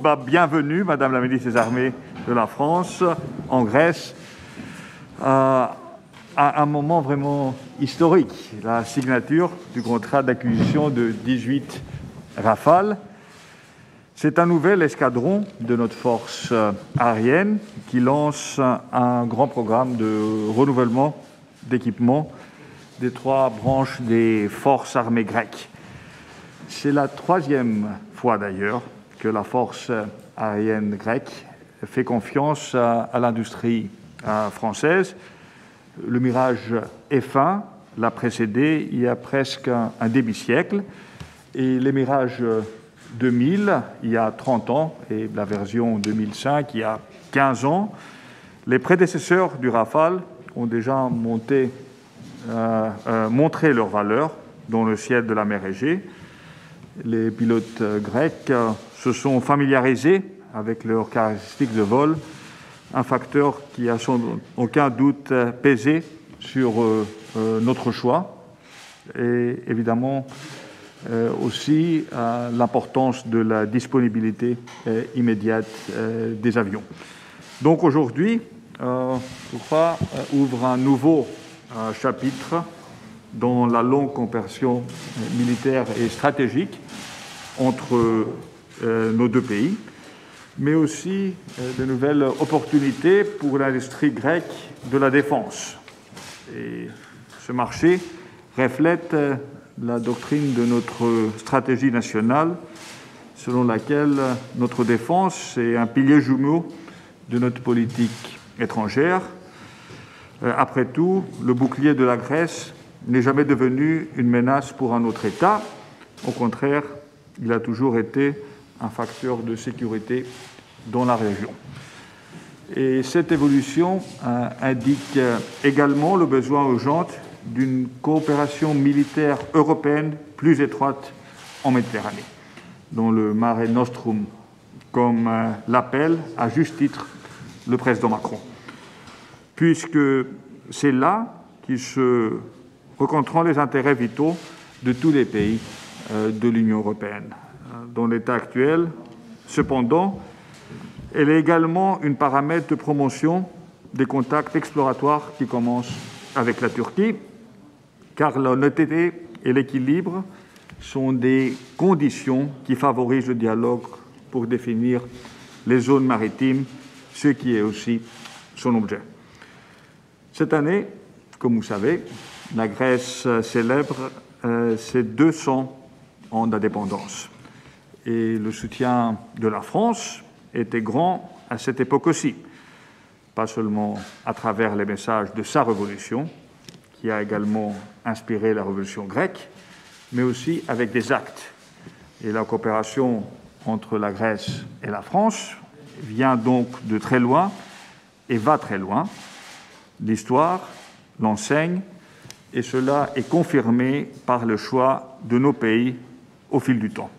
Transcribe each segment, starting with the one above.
Bah, bienvenue, Madame la ministre des Armées de la France, en Grèce, à un moment vraiment historique, la signature du contrat d'acquisition de 18 Rafales. C'est un nouvel escadron de notre force aérienne qui lance un grand programme de renouvellement d'équipement des trois branches des forces armées grecques. C'est la troisième fois d'ailleurs que la force aérienne grecque fait confiance à, l'industrie française. Le Mirage F1 l'a précédé il y a presque un, demi-siècle et les Mirage 2000 il y a 30 ans et la version 2005 il y a 15 ans. Les prédécesseurs du Rafale ont déjà euh, euh, montré leur valeur dans le ciel de la mer Égée. Les pilotes grecs se sont familiarisés avec leurs caractéristiques de vol, un facteur qui a sans aucun doute pesé sur euh, euh, notre choix et évidemment euh, aussi l'importance de la disponibilité immédiate des avions. Donc aujourd'hui, crois, ouvre un nouveau chapitre dans la longue comparaison militaire et stratégique entre nos deux pays mais aussi euh, de nouvelles opportunités pour l'industrie grecque de la défense. Et ce marché reflète euh, la doctrine de notre stratégie nationale, selon laquelle notre défense est un pilier jumeau de notre politique étrangère. Euh, après tout, le bouclier de la Grèce n'est jamais devenu une menace pour un autre État. Au contraire, il a toujours été un facteur de sécurité dans la région. Et cette évolution euh, indique également le besoin urgent d'une coopération militaire européenne plus étroite en Méditerranée, dont le Mare Nostrum, comme euh, l'appelle à juste titre le président Macron, puisque c'est là qu'ils se rencontreront les intérêts vitaux de tous les pays euh, de l'Union européenne. Dans l'état actuel, cependant, elle est également une paramètre de promotion des contacts exploratoires qui commencent avec la Turquie, car l'honnêteté et l'équilibre sont des conditions qui favorisent le dialogue pour définir les zones maritimes, ce qui est aussi son objet. Cette année, comme vous savez, la Grèce célèbre euh, ses 200 ans d'indépendance. Et le soutien de la France était grand à cette époque aussi, pas seulement à travers les messages de sa révolution, qui a également inspiré la révolution grecque, mais aussi avec des actes. Et la coopération entre la Grèce et la France vient donc de très loin et va très loin. L'histoire l'enseigne et cela est confirmé par le choix de nos pays au fil du temps,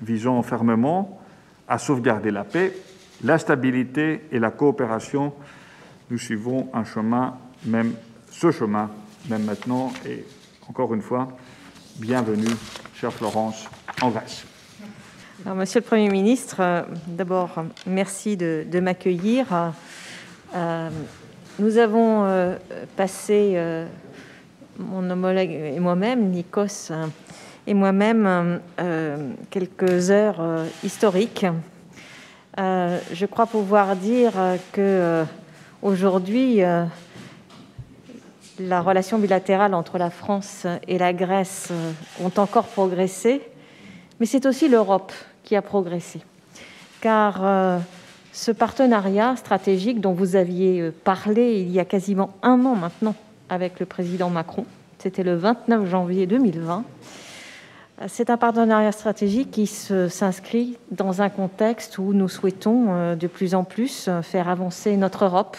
visant fermement à sauvegarder la paix, la stabilité et la coopération. Nous suivons un chemin, même ce chemin, même maintenant. Et encore une fois, bienvenue, chère Florence, en Grèce. monsieur le Premier ministre, euh, d'abord, merci de, m'accueillir. Euh, nous avons euh, passé, mon homologue et moi-même, Nikos, et moi-même euh, euh, quelques heures euh, historiques. je crois pouvoir dire que aujourd'hui, la relation bilatérale entre la France et la Grèce ont encore progressé, mais c'est aussi l'Europe qui a progressé. Car ce partenariat stratégique dont vous aviez parlé il y a quasiment un an maintenant avec le président Macron, c'était le 29 janvier 2020, c'est un partenariat stratégique qui s'inscrit dans un contexte où nous souhaitons euh, de plus en plus euh, faire avancer notre Europe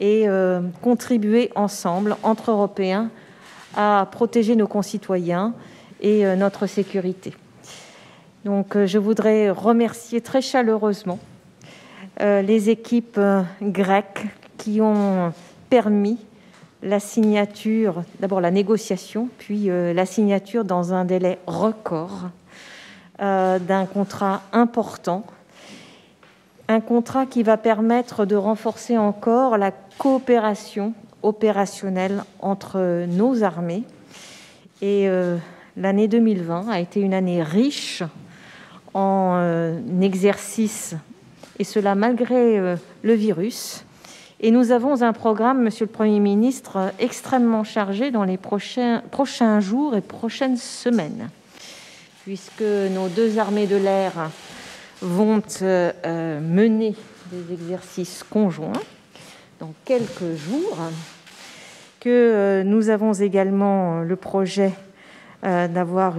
et euh, contribuer ensemble, entre Européens, à protéger nos concitoyens et notre sécurité. Donc, je voudrais remercier très chaleureusement les équipes grecques qui ont permis la signature, d'abord la négociation, puis la signature dans un délai record d'un contrat important un contrat qui va permettre de renforcer encore la coopération opérationnelle entre nos armées. Et euh, l'année 2020 a été une année riche en euh, exercices, et cela malgré euh, le virus. Et nous avons un programme, Monsieur le Premier ministre, extrêmement chargé dans les prochains, jours et prochaines semaines, puisque nos deux armées de l'air vont euh, mener des exercices conjoints dans quelques jours, que euh, nous avons également le projet euh, d'avoir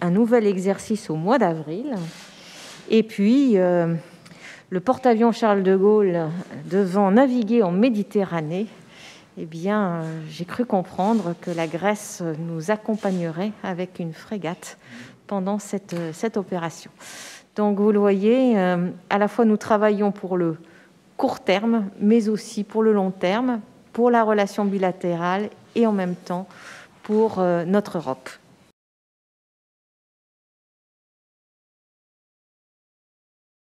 un nouvel exercice au mois d'avril, et puis le porte-avions Charles de Gaulle devant naviguer en Méditerranée, eh bien, j'ai cru comprendre que la Grèce nous accompagnerait avec une frégate pendant cette, cette opération. Donc vous le voyez, euh, à la fois nous travaillons pour le court terme, mais aussi pour le long terme, pour la relation bilatérale et en même temps pour euh, notre Europe.